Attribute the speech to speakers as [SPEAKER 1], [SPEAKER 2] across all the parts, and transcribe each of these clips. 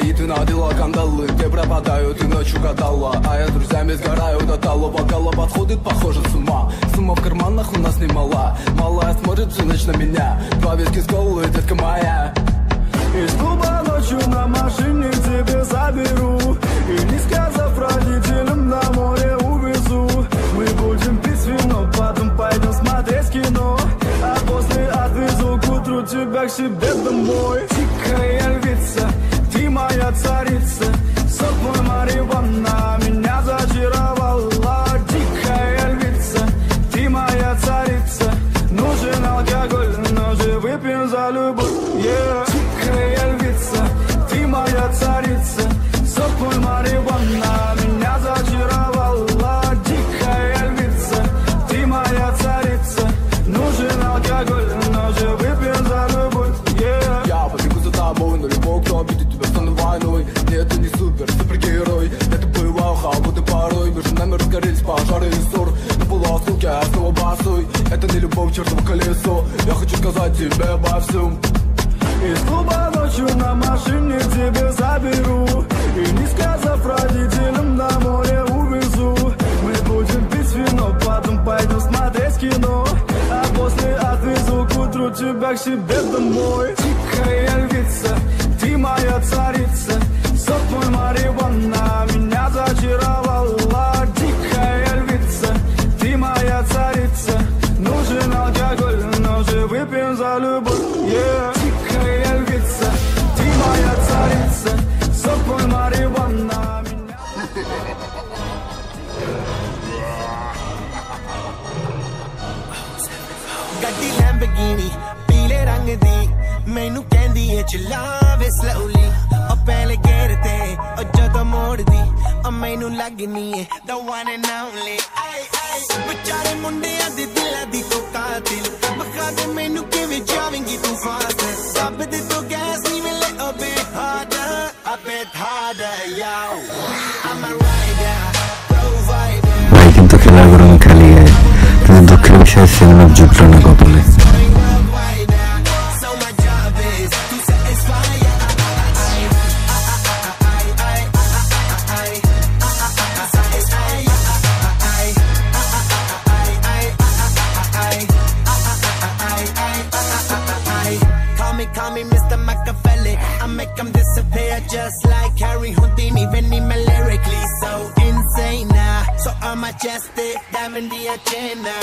[SPEAKER 1] И ты надела кандалы Где пропадаю, ты ночью гадала А я друзьями сгораю до тала Бокала подходит, похоже, с ума. Сумма в карманах у нас немала. Малая смотрит всю ночь на меня. Два виски с колой, детка моя.
[SPEAKER 2] Из клуба ночью на машине тебе заберу. И не сказав родителям на море увезу. Мы будем пить вино, потом пойдем смотреть кино. А после отвезу к утру тебя к себе Сок мой Мариванна меня зачаровала. Дикая львица, ты моя царица. Нужен алкоголь, но же выпьем за любовь. Yeah.
[SPEAKER 1] Холодно порой Между нами разгорелись пожары. И ссор На полуосылке я снова босой Это не любовь, чертово колесо. Я хочу сказать тебе обо всем.
[SPEAKER 2] Из клуба ночью на машине тебе заберу. И не сказав родителям на море увезу. Мы будем пить вино, потом пойдем смотреть кино. А после отвезу к утру тебя к себе домой. Дикая львица, ты моя царица. Сок мой Мариванна
[SPEAKER 3] ਲੈਂਬਗੀਨੀ ਪੀਲੇ ਰੰਗ ਦੀ ਮੈਨੂੰ ਕਹਿੰਦੀ ਏ ਚਲਾਵੇ ਸਲੋਲੀ ਉਹ ਪਹਿਲੇ ਗੇਰ ਤੇ ਉਹ ਜਦੋਂ ਮੋੜਦੀ ਉਹ ਮੈਨੂੰ ਲੱਗਨੀ ਏ the one and only ਆਏ ਆਏ ਵਿਚਾਰੇ ਮੁੰਡਿਆਂ ਦੇ ਦਿਲਾਂ ਦੀ ਤੂੰ ਕਾਤਿਲ ਬਖਾ ਦੇ ਮੈਨੂੰ ਕਿਵੇਂ ਜਾਵੇਂਗੀ ਤੂੰ ਫਾਸਟ ਸਭ ਦੇ ਤੋਂ ਗੈਸ ਨਹੀਂ ਮਿਲੇ a bit harder a bit harder yo I'm a rider provider
[SPEAKER 4] ভাই কিন্তু খেলাগুলো খেলিয়ে কিন্তু দুঃখের বিষয় সিনেমার জুটলো না কপালে
[SPEAKER 3] make them disappear just like Harry Houdini. When he me lyrically so insane now. So I'm majestic, diamond the agenda.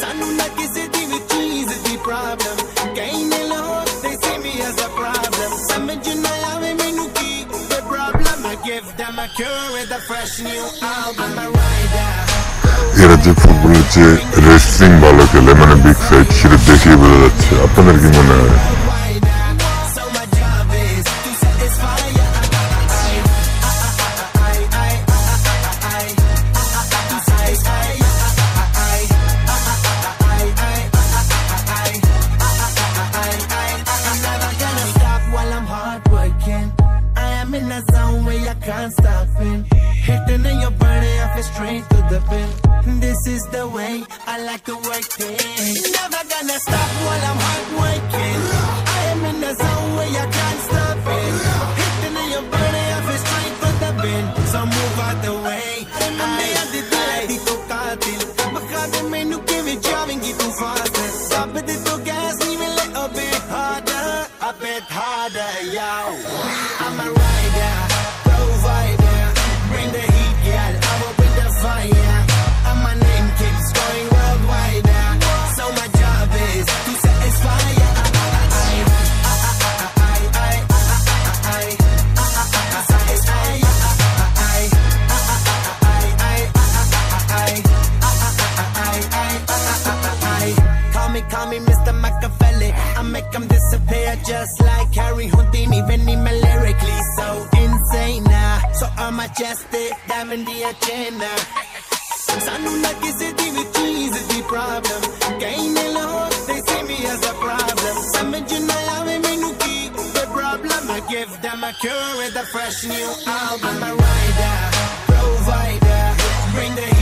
[SPEAKER 3] ਸਾਨੂੰ ਨਾ ਕਿਸੇ ਦੀ ਵੀ ਚੀਜ਼ ਦੀ ਪ੍ਰੋਬਲਮ ਕਈ ਨੇ Lahore they see me as a problem ਸਮਝ ਨਾ ਆਵੇ ਮੈਨੂੰ ਕੀ the problem I give them a cure with a fresh new album I'm a rider
[SPEAKER 5] এরা যে ফুটবলের যে রেসলিং ভালো খেলে মানে বিগ ফাইট সেটা দেখিয়ে বোঝা যাচ্ছে আপনাদের কি মনে হয়
[SPEAKER 3] in a zone where I can't stop it. Hitting and you're burning, I feel straight to the pin. This is the way I like to work it. Never gonna stop Call me, call me Mr. Machiavelli. I make them disappear just like Harry Houdini. When he me lyrically so insane now. So I'm majestic, diamond the agenda. ਸਾਨੂੰ ਨਾ ਕਿਸੇ ਦੀ ਵੀ ਚੀਜ਼ ਦੀ ਪ੍ਰੋਬਲਮ ਕਈ ਨੇ Lahore they see me as a problem ਸਮਝ ਨਾ ਆਵੇ ਮੈਨੂੰ ਕੀ the problem I give them a cure with a fresh new album I'm a rider provider bring the